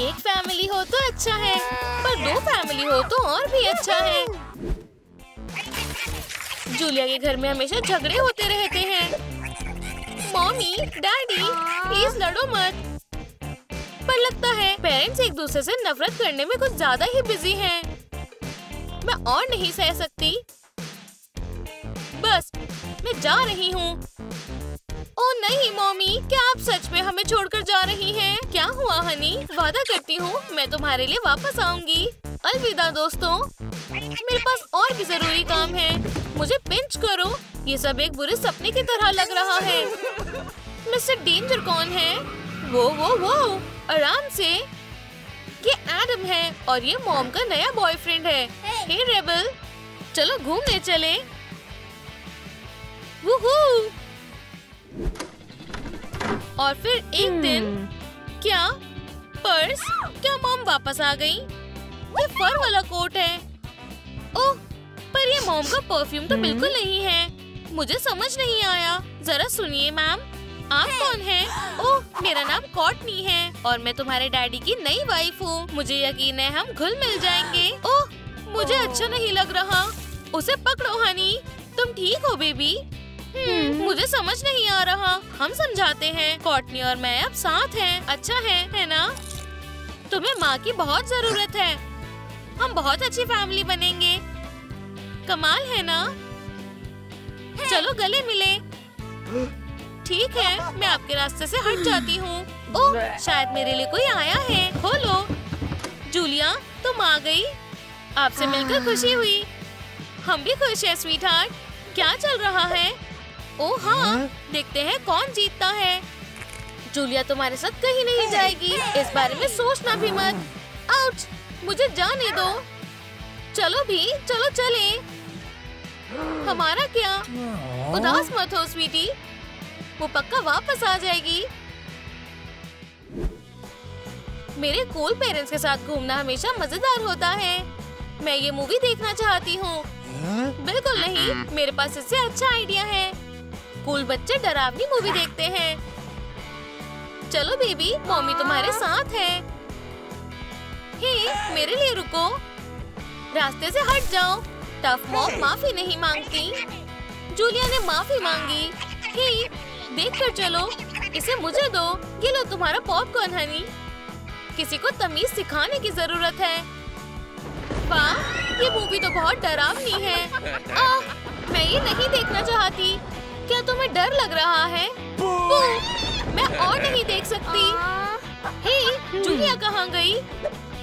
एक फैमिली हो तो अच्छा है, पर दो फैमिली हो तो और भी अच्छा है। जूलिया के घर में हमेशा झगड़े होते रहते हैं। मम्मी डैडी प्लीज़ लड़ो मत। पर लगता है पेरेंट्स एक दूसरे से नफरत करने में कुछ ज़्यादा ही बिज़ी हैं। मैं और नहीं सह सकती। बस, मैं जा रही हूँ। ओ, नहीं, मम्मी, क्या आप सच में हमें छोड़कर जा रही हैं? क्या हुआ, हनी? वादा करती हूँ, मैं तुम्हारे लिए वापस आऊँगी। अलविदा, दोस्तों। मेरे पास और भी ज़रूरी काम है। मुझे पिंच करो। ये सब एक बुरे सपने की तरह लग रहा है। मिस्टर डेंजर कौन है? वो वो वो, आराम से। ये एडम है और ये मॉम का नया बॉयफ्रेंड है। हे रेबल, चलो घूमने चले। वूहू! और फिर एक दिन क्या पर्स क्या मॉम वापस आ गई? ये फर वाला कोट है। ओह पर ये मॉम का परफ्यूम तो बिल्कुल नहीं है। मुझे समझ नहीं आया। जरा सुनिए मैम। आप कौन हैं? ओह मेरा नाम कॉटनी है और मैं तुम्हारे डैडी की नई वाइफ हूँ। मुझे यकीन है हम घुल मिल जाएँगे। ओह मुझे अच्छा नहीं लग रहा। उसे पकड़ो हनी। तुम ठीक हो बेबी? मुझे समझ नहीं आ रहा। हम समझाते हैं। कॉटनी और मैं अब साथ हैं। अच्छा है है ना? तुम्हें माँ की बहुत ज़रूरत है। हम बहुत अच्छी फैमिली बनेंगे। कमाल है ना? चलो गले मिले। ठीक है मैं आपके रास्ते से हट जाती हूँ। ओह शायद मेरे लिए कोई आया है। खोलो। जूलिया तुम आ गई। आपसे मिलकर खुशी हुई। हम भी खुश है स्वीट हार्ट क्या चल रहा है? ओह हाँ देखते हैं कौन जीतता है। जूलिया तुम्हारे साथ कहीं नहीं जाएगी। इस बारे में सोचना भी मत। आउच मुझे जाने दो। चलो भी चलो चले। हमारा क्या? उदास मत हो स्वीटी वो पक्का वापस आ जाएगी। मेरे कूल पेरेंट्स के साथ घूमना हमेशा मज़ेदार होता है। मैं ये मूवी देखना चाहती हूँ। बिल्कुल नहीं मेरे पास इससे अच्छा आइडिया है। कूल बच्चे डरावनी मूवी देखते हैं। चलो बेबी मम्मी तुम्हारे साथ है। हे मेरे लिए रुको। रास्ते से हट जाओ। टफ मॉम माफ़ी नहीं मांगती। जूलिया ने माफ़ी मांगी। हे देख कर चलो। इसे मुझे दो। ये लो तुम्हारा पॉपकॉर्न हनी। किसी को तमीज सिखाने की ज़रूरत है। वाह ये मूवी तो बहुत डरावनी है। आ, मैं ये नहीं देखना चाहती। क्या तुम्हें डर लग रहा है? मैं और नहीं देख सकती। हे, जूलिया कहाँ गई?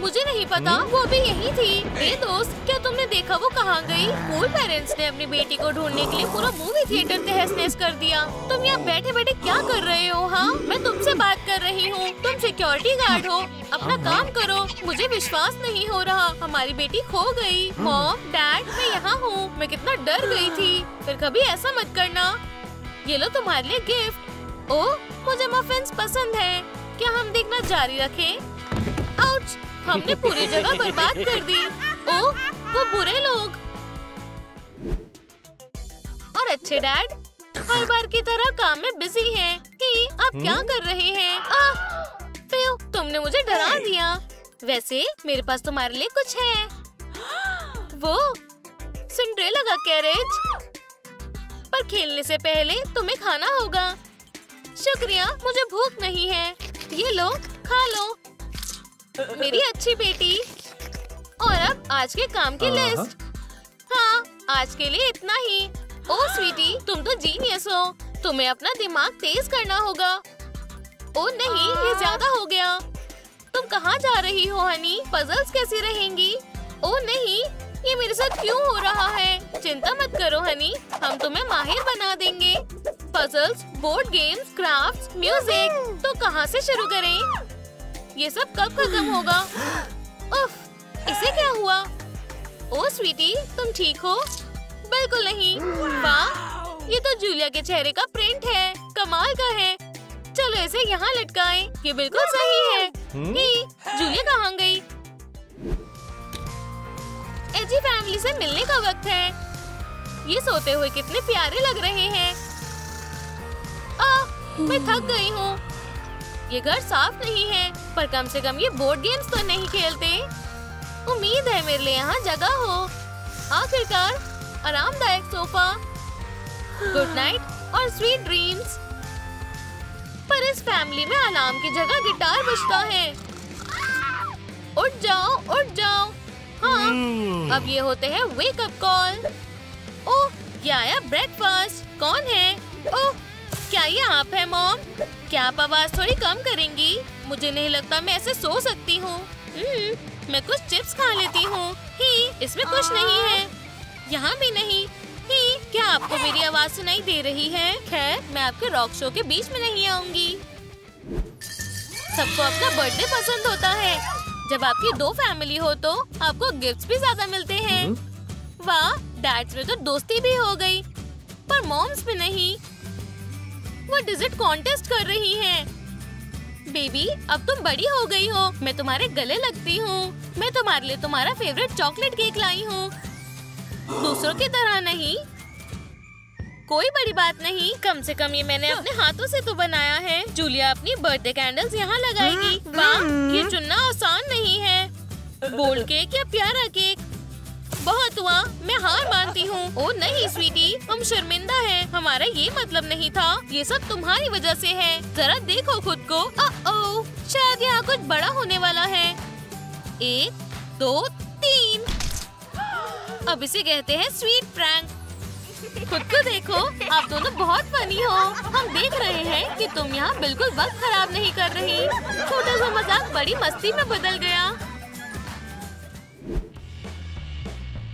मुझे नहीं पता। वो अभी यही थी। ए दोस्त क्या तुमने देखा वो कहाँ गई? स्कूल पेरेंट्स ने अपनी बेटी को ढूँढने के लिए पूरा मूवी थिएटर तहस नहस कर दिया। तुम यहाँ बैठे बैठे क्या कर रहे हो हाँ? मैं तुमसे बात कर रही हूँ। तुम सिक्योरिटी गार्ड हो। अपना काम करो। मुझे विश्वास नहीं हो रहा। हमारी बेटी खो गई। मॉम डैड मैं यहाँ हूँ। मैं कितना डर गई थी। फिर कभी ऐसा मत करना। ये लो तुम्हारे लिए गिफ्ट ओ मुझे मफिन्स पसंद है। क्या हम देखना जारी रखें? आउच! हमने पूरी जगह बर्बाद कर दी। ओ वो बुरे लोग। और अच्छे डैड हर बार की तरह काम में बिज़ी हैं। कि आप क्या कर रहे हैं? तुमने मुझे डरा दिया। वैसे मेरे पास तुम्हारे लिए कुछ है। वो सिंड्रेला का कैरेज पर खेलने से पहले तुम्हें खाना होगा। शुक्रिया मुझे भूख नहीं है। ये लो खा लो। मेरी अच्छी बेटी। और अब आज के काम की लिस्ट हाँ। आज के लिए इतना ही। ओ स्वीटी तुम तो जीनियस हो। तुम्हें अपना दिमाग तेज करना होगा। ओ नहीं ये ज़्यादा हो गया। तुम कहाँ जा रही हो हनी पजल्स कैसी रहेंगी? ओ नहीं ये मेरे साथ क्यों हो रहा है? चिंता मत करो हनी हम तुम्हें माहिर बना देंगे। Puzzles board games craft music तो कहाँ से शुरू करें? ये सब कब खत्म होगा? उफ, इसे क्या हुआ? ओ स्वीटी तुम ठीक हो? बिल्कुल नहीं। वाह ये तो जूलिया के चेहरे का प्रिंट है। कमाल का है। चलो इसे यहाँ लटकाएँ। ये बिल्कुल सही है। हम्म? जूलिया कहाँ गई? एजी फैमिली से मिलने का वक्त है। ये सोते हुए कितने प्यारे लग रहे हैं। आ, मैं थक गई हूँ। ये घर साफ़ नहीं है पर कम से कम ये बोर्ड गेम्स तो नहीं खेलते। उम्मीद है मेरे लिए यहाँ जगह हो। आखिरकार आरामदायक सोफा। गुड नाइट और स्वीट ड्रीम्स पर इस फैमिली में अलार्म की जगह गिटार बजता है। उठ जाओ उठ जाओ। हाँ। अब ये होते हैं वेक अप कॉल ओह ये आया ब्रेकफास्ट कौन है? ओह क्या ये आप है मॉम क्या आप आवाज़ थोड़ी कम करेंगी? मुझे नहीं लगता मैं ऐसे सो सकती हूँ। हम्म, मैं कुछ चिप्स खा लेती हूँ। ही इसमें कुछ नहीं है। यहाँ भी नहीं। ही क्या आपको मेरी आवाज़ सुनाई दे रही है? खैर मैं आपके रॉक शो के बीच में नहीं आऊँगी। सबको अपना बर्थडे पसंद होता है। जब आपकी दो फैमिली हो तो आपको गिफ्ट्स भी ज़्यादा मिलते हैं। वाह डैड्स में तो दोस्ती भी हो गई। पर मॉम्स में नहीं। वो डिजिट कॉन्टेस्ट कर रही हैं। बेबी अब तुम बड़ी हो गई हो। मैं तुम्हारे गले लगती हूँ। मैं तुम्हारे लिए तुम्हारा फेवरेट चॉकलेट केक लाई हूँ। दूसरों की तरह नहीं। कोई बड़ी बात नहीं कम से कम ये मैंने अपने हाथों से तो बनाया है। जूलिया अपनी बर्थडे कैंडल्स यहाँ लगाएगी। वाह ये चुनना आसान नहीं है। बोल्ड केक या प्यारा केक। बहुत हुआ मैं हार मानती हूँ। ओ नहीं स्वीटी हम शर्मिंदा हैं। हमारा ये मतलब नहीं था। ये सब तुम्हारी वजह से है। जरा देखो खुद को। ओ शायद यहाँ कुछ बड़ा होने वाला है। एक दो तीन। अब इसे कहते हैं स्वीट प्रैंक खुद को देखो आप दोनों बहुत फनी हो। हम देख रहे हैं कि तुम यहाँ बिल्कुल वक्त खराब नहीं कर रही। छोटा सा मज़ाक बड़ी मस्ती में बदल गया।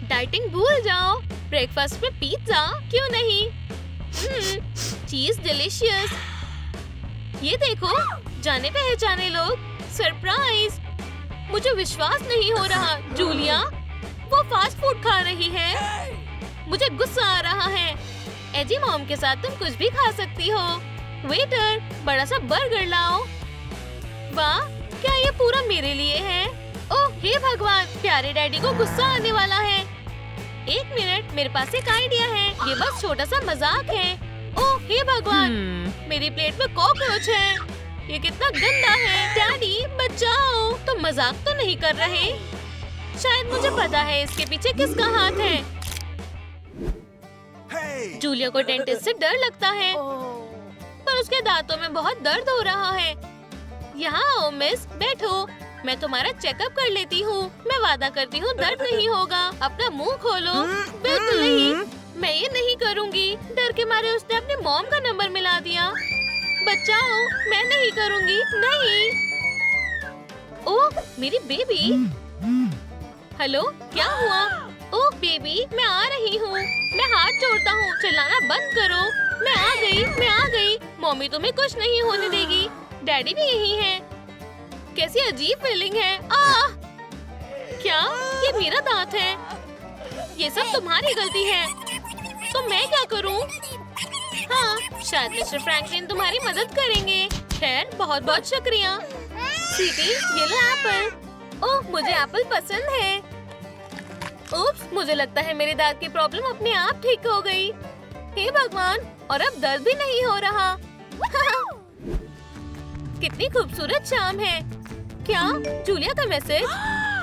डाइटिंग भूल जाओ। ब्रेकफास्ट में पिज्जा क्यों नहीं? चीज़ हम्म, डिलीशियस ये देखो जाने पहचाने लोग। सरप्राइज़ मुझे विश्वास नहीं हो रहा जूलिया। वो फास्ट फ़ूड खा रही है। मुझे गुस्सा आ रहा है। एजी मॉम के साथ तुम कुछ भी खा सकती हो। वेटर बड़ा सा बर्गर लाओ। वाह क्या ये पूरा मेरे लिए है? ओह हे भगवान प्यारे डैडी को गुस्सा आने वाला है। एक मिनट मेरे पास एक आइडिया है। ये बस छोटा सा मज़ाक है। ओह हे भगवान hmm. मेरी प्लेट में कॉकरोच है। ये कितना गंदा है। डैडी बचाओ। तुम मज़ाक तो नहीं कर रहे? शायद मुझे पता है इसके पीछे किसका हाथ है। जूलिया को डेंटिस्ट से डर लगता है। पर उसके दांतों में बहुत दर्द हो रहा है। यहाँ आओ मिस बैठो। मैं तुम्हारा चेकअप कर लेती हूँ। मैं वादा करती हूँ दर्द नहीं होगा। अपना मुँह खोलो। बिल्कुल नहीं। मैं ये नहीं करूँगी। डर के मारे उसने अपने मॉम का नंबर मिला दिया। बचाओ मैं नहीं करूँगी। नहीं। ओह मेरी बेबी हेलो क्या हुआ? बेबी, मैं आ रही हूँ। मैं हाथ जोड़ता हूँ। चिल्लाना बंद करो। मैं आ गई, मैं आ गई। मम्मी तुम्हें कुछ नहीं होने देगी। डैडी भी यही है। कैसी अजीब फीलिंग है। आ क्या? ये मेरा दांत है। ये सब तुम्हारी गलती है। तो मैं क्या करूँ? हाँ शायद मिस्टर फ्रैंकलिन तुम्हारी मदद करेंगे। खैर बहुत बहुत शुक्रिया। सीटी ये लो एप्पल। ओह, मुझे एप्पल पसंद है। उप्स, मुझे लगता है मेरे दांत की प्रॉब्लम अपने आप ठीक हो गई। हे भगवान और अब दर्द भी नहीं हो रहा। कितनी खूबसूरत शाम है। क्या? जूलिया का मैसेज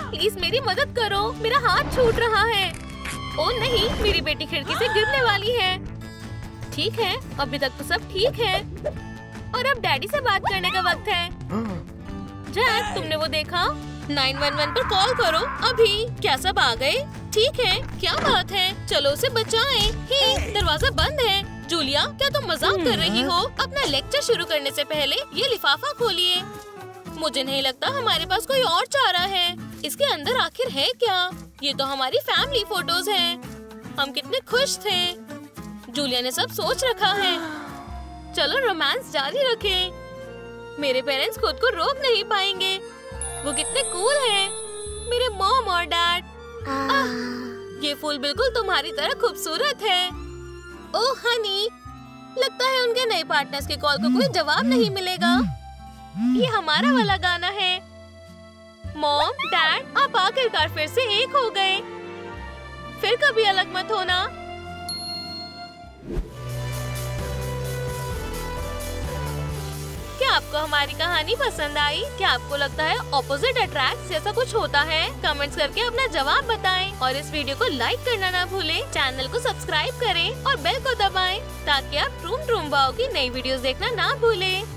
प्लीज़ मेरी मदद करो मेरा हाथ छूट रहा है। ओ नहीं मेरी बेटी खिड़की से गिरने वाली है। ठीक है अभी तक तो सब ठीक है। और अब डैडी से बात करने का वक्त है। जैक तुमने वो देखा? 911 पर कॉल करो। अभी। क्या सब आ गए? ठीक है। क्या बात है? चलो उसे बचाएँ। ही, दरवाज़ा बंद है। जूलिया, क्या तुम मज़ाक कर रही हो? अपना लेक्चर शुरू करने से पहले ये लिफाफा खोलिए। मुझे नहीं लगता हमारे पास कोई और चारा है। इसके अंदर आखिर है क्या? ये तो हमारी फैमिली फ़ोटोज़ हैं। हम कितने खुश थे। जूलिया ने सब सोच रखा है। चलो रोमांस जारी रखें। मेरे पेरेंट्स खुद को रोक नहीं पाएँगे। वो कितने कूल हैं। मेरे मॉम और डैड। ये फूल बिल्कुल तुम्हारी तरह खूबसूरत है। ओह हनी लगता है उनके नए पार्टनर्स के कॉल को कोई जवाब नहीं मिलेगा। ये हमारा वाला गाना है। मॉम डैड आप आखिरकार फिर से एक हो गए। फिर कभी अलग मत होना। आपको हमारी कहानी पसंद आई? क्या आपको लगता है ऑपोजिट अट्रैक्ट जैसा कुछ होता है? कमेंट्स करके अपना जवाब बताएँ और इस वीडियो को लाइक करना ना भूलें। चैनल को सब्सक्राइब करें और बेल को दबाएँ ताकि आप ट्रूम ट्रूम बाओ की नई वीडियोस देखना ना भूलें।